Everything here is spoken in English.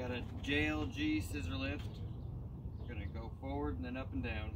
got a JLG scissor lift. We're gonna go forward and then up and down.